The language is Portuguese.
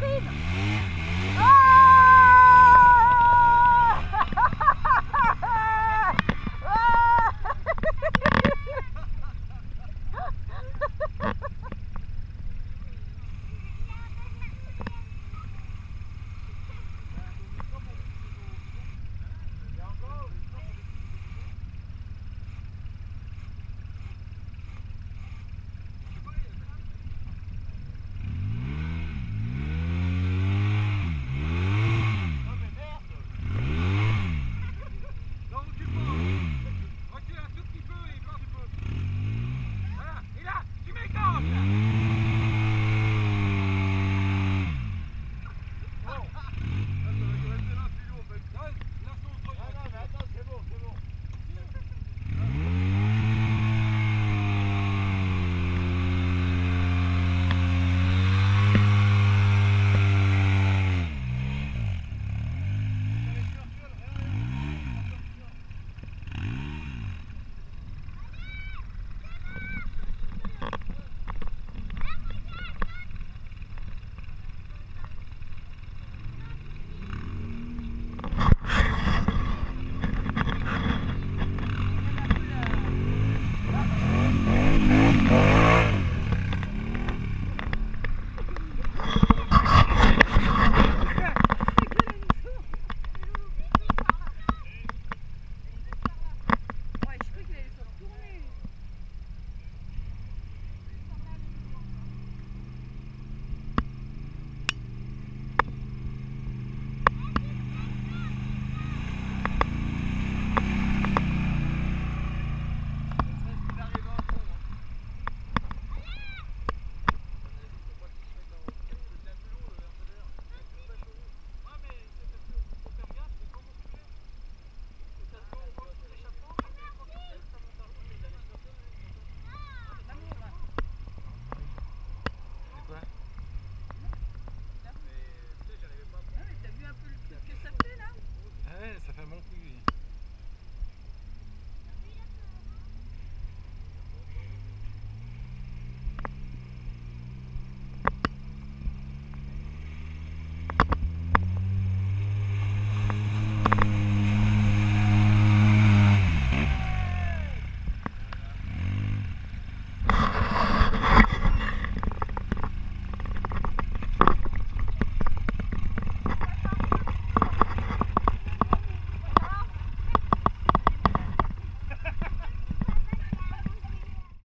piscina.